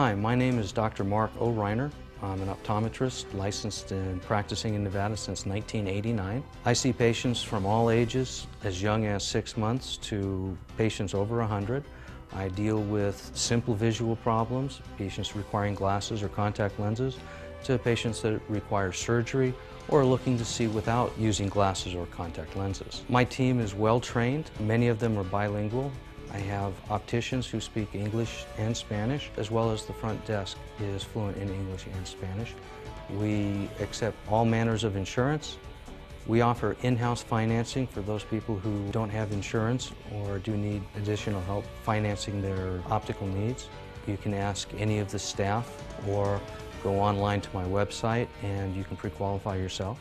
Hi, my name is Dr. Mark Ohriner. I'm an optometrist licensed and practicing in Nevada since 1989. I see patients from all ages, as young as six months to patients over 100. I deal with simple visual problems, patients requiring glasses or contact lenses, to patients that require surgery or looking to see without using glasses or contact lenses. My team is well trained. Many of them are bilingual. I have opticians who speak English and Spanish, as well as the front desk is fluent in English and Spanish. We accept all manners of insurance. We offer in-house financing for those people who don't have insurance or do need additional help financing their optical needs. You can ask any of the staff or go online to my website and you can pre-qualify yourself.